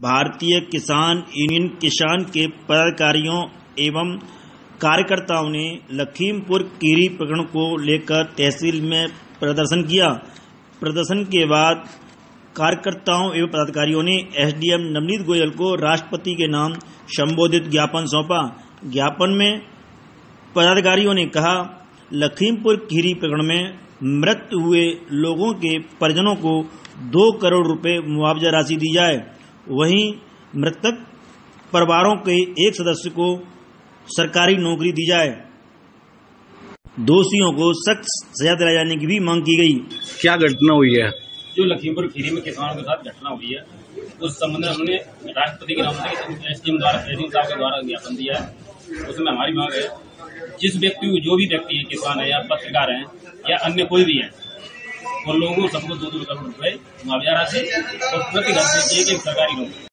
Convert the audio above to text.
भारतीय किसान यूनियन किसान के पदाधिकारियों एवं कार्यकर्ताओं ने लखीमपुर खीरी प्रकरण को लेकर तहसील में प्रदर्शन किया। प्रदर्शन के बाद कार्यकर्ताओं एवं पदाधिकारियों ने एसडीएम नवनीत गोयल को राष्ट्रपति के नाम संबोधित ज्ञापन सौंपा। ज्ञापन में पदाधिकारियों ने कहा, लखीमपुर खीरी प्रकरण में मृत हुए लोगों के परिजनों को दो करोड़ रुपए मुआवजा राशि दी जाए। वहीं मृतक परिवारों के एक सदस्य को सरकारी नौकरी दी जाए। दोषियों को सख्त सजा दिलाए जाने की भी मांग की गई। क्या घटना हुई है? जो लखीमपुर खीरी में किसानों के साथ घटना हुई है उस संबंध में हमने राष्ट्रपति के नाम से एसडीएम द्वारा एसडीएम साहब के द्वारा ज्ञापन दिया है। उसमें हमारी मांग है जिस व्यक्ति जो भी व्यक्ति है किसान है या पत्रकार है या अन्य कोई भी है उन लोगों सबको दो दो करोड़ रुपए मुआवजा राशि और प्रति घर से एक एक सरकारी नौकरी।